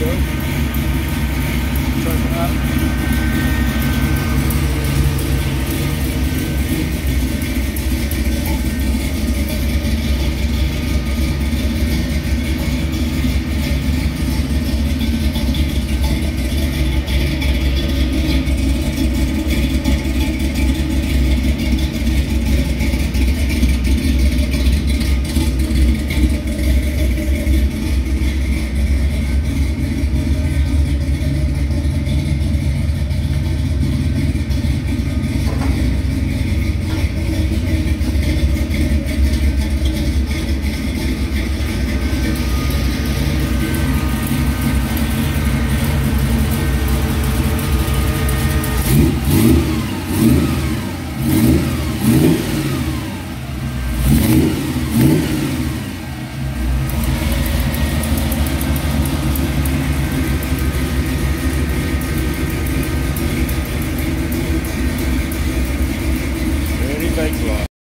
Good. Try for that.